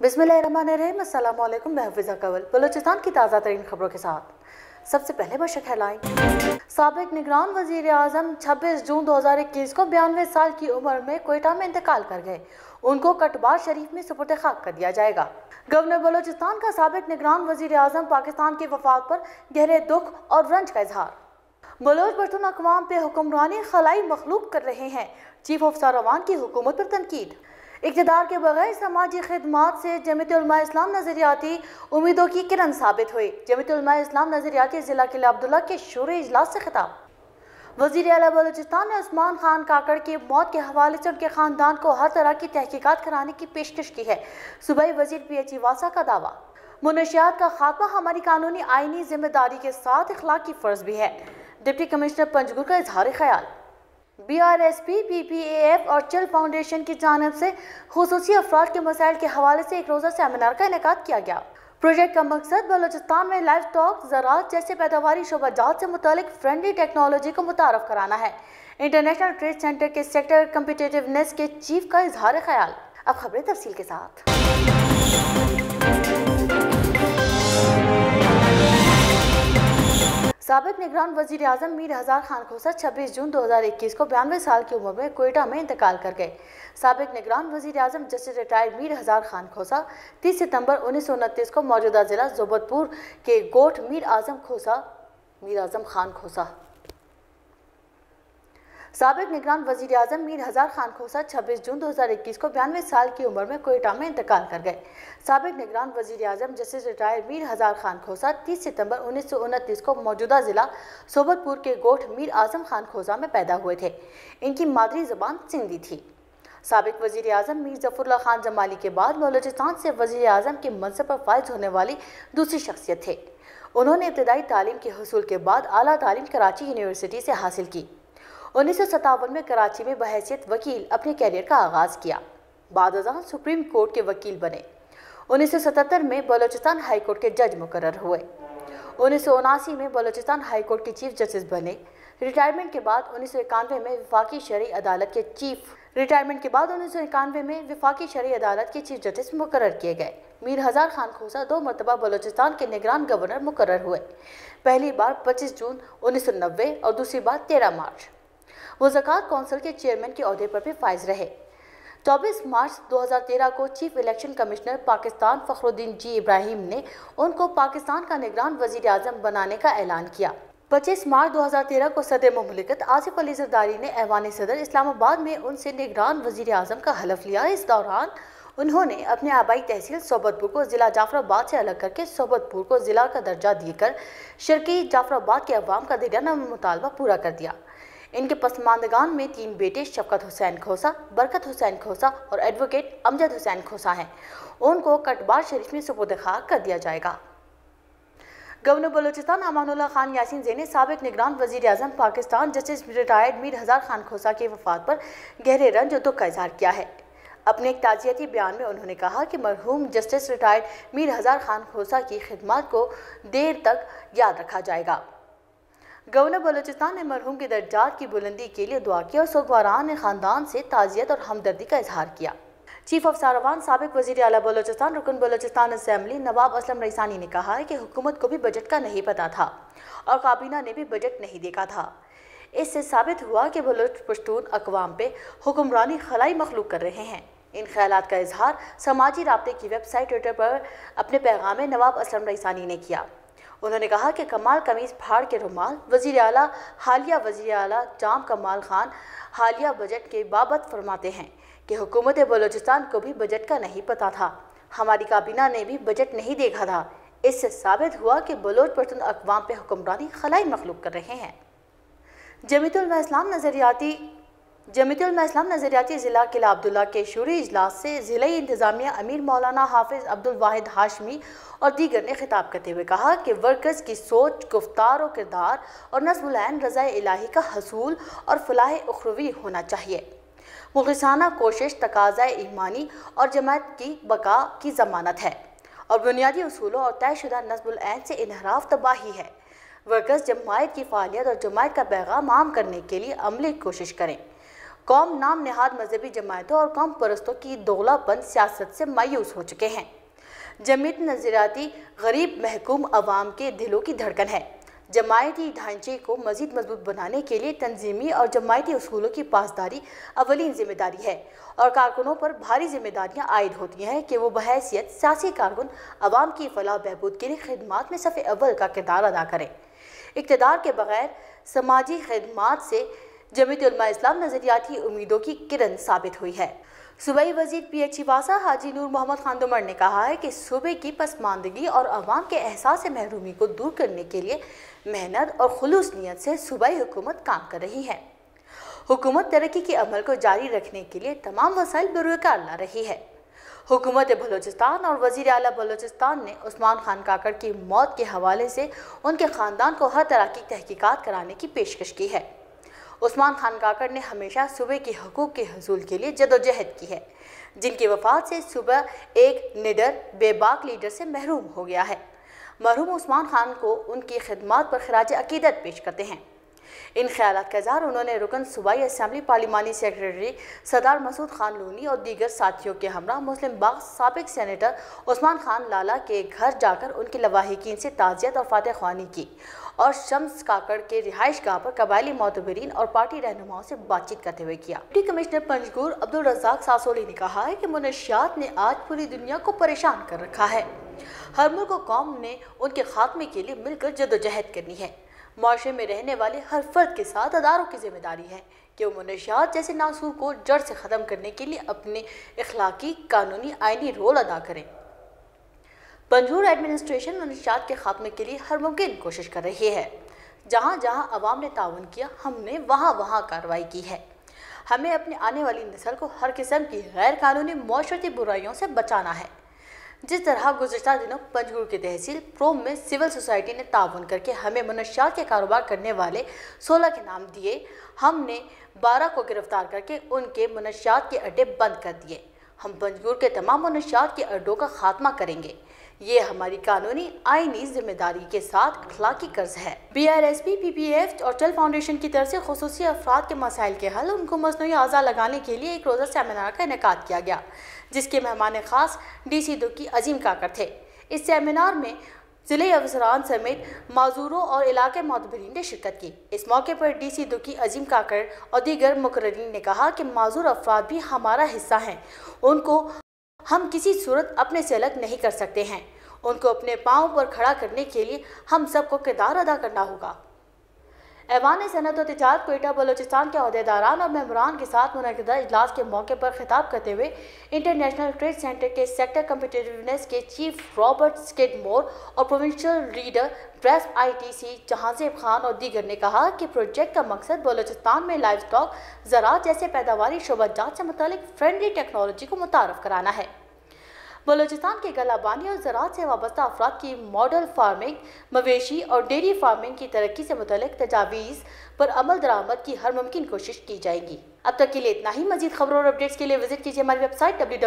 بسم اللہ الرحمن الرحیم السلام علیکم میں حفظہ قول بلوچستان کی تازہ ترین خبروں کے ساتھ. سب سے پہلے بشک ہے سابق نگران وزیر اعظم چھبیس جون دو ہزار اکیس کو بیانوے سال کی عمر میں کوئٹہ میں انتقال کر گئے. ان کو کٹبار شریف میں سپرد خاک کر دیا جائے گا. گورنر بلوچستان کا سابق نگران وزیر اعظم پاکستان کی وفات پر گہرے دکھ اور رنج کا اظہار. بلوچ برطن اقوام پہ حکمرانی خلائی مخلوق کر رہے ہیں. چیف آف ساروان کی حکومت پر تنقید. اقتدار کے بغیر سماجی خدمات سے جمعیت علماء اسلام نظریاتی امیدوں کی کرن ثابت ہوئی۔ جمعیت علماء اسلام نظریاتی ضلع قلعہ عبداللہ کے شور اجلاس سے خطاب۔ وزیر اعلیٰ بلوچستان نے عثمان خان کاکڑ کی موت کے حوالے سے ان کے خاندان کو ہر طرح کی تحقیقات کرانے کی پیشکش کی ہے۔ صوبائی وزیر پی ایچ ای واسا کا دعویٰ۔ منشیات کا خاتمہ ہماری قانونی آئینی ذمہ داری کے ساتھ اخلاقی فرض بھی ہے۔ ڈپٹی کمشنر پنجگور کا اظہار خیال۔ B R S P P P A F اور چل فاؤنڈیشن کی جانب سے خصوصی افراد کے مسائل کے حوالے سے ایک روزہ سیمینار کا انعقاد کیا گیا۔ پروجیکٹ کا مقصد بلوچستان میں لائف ٹاک زراعت جیسے پیداواری شعبہ جات سے متعلق فرینڈلی ٹیکنالوجی کو متعارف کرانا ہے۔ انٹرنیشنل ٹریڈ سینٹر کے سیکٹر کمپیٹیٹیونیس کے چیف کا اظہار خیال۔ اب خبریں تفصیل کے ساتھ۔ سابق نگران وزیر اعظم میر ہزار خان کھوسا چھبیس جون دو ہزار اکیس کو بیانوے سال کی عمر میں کوئٹہ میں انتقال کر گئے۔ سابق نگران وزیر اعظم جسٹس ریٹائر میر ہزار خان کھوسا تیس ستمبر انیس سو انتیس کو موجودہ ضلع زوبت پور کے گوٹ میر اعظم کھوسا میر اعظم خان کھوسا۔ سابق نگران وزیر اعظم میر ہزار خان کھوسا چھبیس جون دو ہزار اکیس کو بیانوے سال کی عمر میں کوئٹہ میں انتقال کر گئے۔ سابق نگران وزیر اعظم جسٹس ریٹائر میر ہزار خان کھوسا تیس ستمبر انیس سو انتیس کو موجودہ ضلع صوبت پور کے گوٹھ میر اعظم خان کھوسا میں پیدا ہوئے تھے۔ ان کی مادری زبان سندھی تھی۔ سابق وزیر اعظم میر ظفر اللہ خان جمالی کے بعد بلوچستان سے وزیر اعظم کے منصب پر فائز ہونے والی دوسری شخصیت تھے۔ انہوں نے ابتدائی تعلیم کے حصول کے بعد اعلیٰ تعلیم کراچی یونیورسٹی سے حاصل کی۔ انیس سو ستاون میں کراچی میں بحیثیت وکیل اپنے کیریئر کا آغاز کیا۔ بعد ازاں سپریم کورٹ کے وکیل بنے۔ انیس سو ستتر میں بلوچستان ہائی کورٹ کے جج مقرر ہوئے۔ انیس سو اناسی میں بلوچستان ہائی کورٹ کے چیف جسٹس بنے۔ ریٹائرمنٹ کے بعد انیس سو اکانوے میں وفاقی شرعی عدالت کے چیف۔ ریٹائرمنٹ کے بعد انیس سو اکانوے میں وفاقی شرعی عدالت کے چیف جسٹس مقرر کیے گئے۔ میر ہزار خان کھوسا دو مرتبہ بلوچستان کے نگران گورنر مقرر ہوئے۔ پہلی بار پچیس جون انیس سو نوے اور دوسری بار تیرہ مارچ۔ وہ زکاة کونسل کے چیئرمین کے عہدے پر بھی فائز رہے۔ چوبیس مارچ دو ہزار تیرہ کو چیف الیکشن کمشنر پاکستان فخر الدین جی ابراہیم نے ان کو پاکستان کا نگران وزیر اعظم بنانے کا اعلان کیا۔ پچیس مارچ دو ہزار تیرہ کو صدر مملکت آصف علی زرداری نے ایوان صدر اسلام آباد میں ان سے نگران وزیر اعظم کا حلف لیا۔ اس دوران انہوں نے اپنے آبائی تحصیل صوبت پور کو ضلع جعفر آباد سے الگ کر کے صوبت پور کو ضلع کا درجہ دے کر شرکی جعفر آباد کے عوام کا دیرانہ مطالبہ پورا کر دیا۔ ان کے پسماندگان میں تین بیٹے شفقت حسین کھوسا، برکت حسین کھوسا اور ایڈوکیٹ امجد حسین کھوسا ہیں۔ ان کو کٹبار شریف میں سپرد خاک کر دیا جائے گا۔ گورنر بلوچستان امان اللہ خان یاسین زین سابق نگران وزیر اعظم پاکستان جسٹس ریٹائرڈ میر ہزار خان کھوسا کی وفات پر گہرے رنج و دکھ کا اظہار کیا ہے۔ اپنے ایک تعزیتی بیان میں انہوں نے کہا کہ مرحوم جسٹس ریٹائرڈ میر ہزار خان کھوسا کی خدمات کو دیر تک یاد رکھا جائے گا۔ گورنر بلوچستان نے مرحوم کے درجات کی بلندی کے لیے دعا کیا اور سوگواران نے خاندان سے تعزیت اور ہمدردی کا اظہار کیا۔ چیف آف ساروان سابق وزیر اعلیٰ بلوچستان، رکن بلوچستان اسمبلی نواب اسلم ریسانی نے کہا ہے کہ حکومت کو بھی بجٹ کا نہیں پتا تھا اور کابینہ نے بھی بجٹ نہیں دیکھا تھا۔ اس سے ثابت ہوا کہ بلوچ پشتون اقوام پہ حکمرانی خلائی مخلوق کر رہے ہیں۔ ان خیالات کا اظہار سماجی رابطے کی ویب سائٹ ٹویٹر پر اپنے پیغام نواب اسلم ریسانی نے کیا۔ انہوں نے کہا کہ کمال قمیض پھاڑ کے رومال وزیر اعلیٰ حالیہ وزیر اعلیٰ جام کمال خان حالیہ بجٹ کے بابت فرماتے ہیں کہ حکومت بلوچستان کو بھی بجٹ کا نہیں پتا تھا۔ ہماری کابینہ نے بھی بجٹ نہیں دیکھا تھا۔ اس سے ثابت ہوا کہ بلوچ پرتن اقوام پہ حکمرانی خلائی مخلوق کر رہے ہیں۔ جمیت علماء اسلام نظریاتی جمیت علماء اسلام نظریاتی ضلع قلعہ عبداللہ کے شوری اجلاس سے ضلعی انتظامیہ امیر مولانا حافظ عبدالواحد ہاشمی اور دیگر نے خطاب کرتے ہوئے کہا کہ ورکرز کی سوچ، گفتار و کردار اور نظم العین رضا الہی کا حصول اور فلاح اخروی ہونا چاہیے۔ مخلصانہ کوشش تقاضۂ ایمانی اور جماعت کی بقا کی ضمانت ہے اور بنیادی اصولوں اور طے شدہ نظم العین سے انحراف تباہی ہے۔ ورکرز جماعت کی فعالیت اور جماعت کا پیغام عام کرنے کے لیے عملی کوشش کریں۔ قوم نام نہاد مذہبی جماعتوں اور قوم پرستوں کی دوغلا پن سیاست سے مایوس ہو چکے ہیں۔ جمعیت نظریاتی غریب محکوم عوام کے دلوں کی دھڑکن ہے۔ جماعتی ڈھانچے کو مزید مضبوط بنانے کے لیے تنظیمی اور جماعتی اصولوں کی پاسداری اولین ذمہ داری ہے اور کارکنوں پر بھاری ذمہ داریاں عائد ہوتی ہیں کہ وہ بحیثیت سیاسی کارکن عوام کی فلاح بہبود کے لیے خدمات میں صف اول کا کردار ادا کریں۔ اقتدار کے بغیر سماجی خدمات سے جمعیت علماء اسلام نظریاتی امیدوں کی کرن ثابت ہوئی ہے۔ صوبائی وزیر پی ایچ واسا حاجی نور محمد خان دمر نے کہا ہے کہ صوبے کی پسماندگی اور عوام کے احساس محرومی کو دور کرنے کے لیے محنت اور خلوص نیت سے صوبائی حکومت کام کر رہی ہے۔ حکومت ترقی کے عمل کو جاری رکھنے کے لیے تمام وسائل بروئے کار لا رہی ہے۔ حکومت بلوچستان اور وزیر اعلیٰ بلوچستان نے عثمان خان کاکڑ کی موت کے حوالے سے ان کے خاندان کو ہر طرح کی تحقیقات کرانے کی پیشکش کی ہے۔ عثمان خان کاکڑ نے ہمیشہ صوبے کے حقوق کے حصول کے لیے جد و جہد کی ہے، جن کی وفات سے صوبہ ایک نڈر، بے باک لیڈر سے محروم ہو گیا ہے۔ مرحوم عثمان خان کو ان کی خدمات پر خراج عقیدت پیش کرتے ہیں۔ ان خیالات کا اظہار انہوں نے رکن صوبائی اسمبلی پارلیمانی سیکرٹری صدار مسعود خان لونی اور دیگر ساتھیوں کے ہمراہ مسلم باغ سابق سینیٹر عثمان خان لالا کے گھر جا کر ان کی لواحقین سے تعزیت اور فاتح خوانی کی۔ اور شمس کاکڑ کے رہائش گاہ پر قبائلی معتبرین اور پارٹی رہنماؤں سے بات چیت کرتے ہوئے کیا۔ ڈپٹی کمشنر پنجگور عبدالرزاق ساسولی نے کہا ہے کہ منشیات نے آج پوری دنیا کو پریشان کر رکھا ہے۔ ہر ملک و قوم نے ان کے خاتمے کے لیے مل کر جد و جہد کرنی ہے۔ معاشرے میں رہنے والے ہر فرد کے ساتھ اداروں کی ذمہ داری ہے کہ وہ منشیات جیسے ناصور کو جڑ سے ختم کرنے کے لیے اپنے اخلاقی، قانونی آئینی رول ادا کریں۔ پنجور ایڈمنسٹریشن منشیات کے خاتمے کے لیے ہر ممکن کوشش کر رہی ہے۔ جہاں جہاں عوام نے تعاون کیا، ہم نے وہاں وہاں کارروائی کی ہے۔ ہمیں اپنے آنے والی نسل کو ہر قسم کی غیر قانونی معاشرتی برائیوں سے بچانا ہے۔ جس طرح گزشتہ دنوں پنجگور کی تحصیل پروم میں سول سوسائٹی نے تعاون کر کے ہمیں منشیات کے کاروبار کرنے والے سولہ کے نام دیے، ہم نے بارہ کو گرفتار کر کے ان کے منشیات کے اڈے بند کر دیے۔ ہم پنجگور کے تمام منشیات کے اڈوں کا خاتمہ کریں گے۔ یہ ہماری قانونی آئینی ذمہ داری کے ساتھ اخلاقی قرض ہے۔ B R S P P P F اور ٹل فاؤنڈیشن کی طرف سے خصوصی افراد کے مسائل کے حل، ان کو مصنوعی اعضاء لگانے کے لیے ایک روزہ سیمینار کا انعقاد کیا گیا، جس کے مہمان خاص ڈی سی دو کی عظیم کاکر تھے۔ اس سیمینار میں ضلع افسران سمیت معذوروں اور علاقے معتبرین نے شرکت کی۔ اس موقع پر ڈی سی دو کی عظیم کاکر اور دیگر مقررین نے کہا کہ معذور افراد بھی ہمارا حصہ ہیں۔ ان کو ہم کسی صورت اپنے سے الگ نہیں کر سکتے ہیں۔ ان کو اپنے پاؤں پر کھڑا کرنے کے لیے ہم سب کو کردار ادا کرنا ہوگا۔ ایوان صنعت و تجارت کوئٹہ، بلوچستان کے عہدیداران اور ممبران کے ساتھ منعقدہ اجلاس کے موقع پر خطاب کرتے ہوئے انٹرنیشنل ٹریڈ سینٹر کے سیکٹر کمپیٹیونیس کے چیف رابرٹ سکیڈ مور اور provincial reader press I T C Jahanzeb Khan اور دیگر نے کہا کہ پروجیکٹ کا مقصد بلوچستان میں لائف سٹاک زراعت جیسے پیداواری، شعبہ جات سے متعلق فرینڈلی ٹیکنالوجی کو متعارف کرانا ہے۔ بلوچستان کے گلابانی اور زراعت سے وابستہ افراد کی ماڈل فارمنگ مویشی اور ڈیری فارمنگ کی ترقی سے متعلق تجاویز پر عمل درآمد کی ہر ممکن کوشش کی جائے گی۔ اب تک کے لیے اتنا ہی، مزید خبروں اور اپڈیٹس کے لیے وزٹ کیجیے ہماری ویب سائٹ ڈبلیو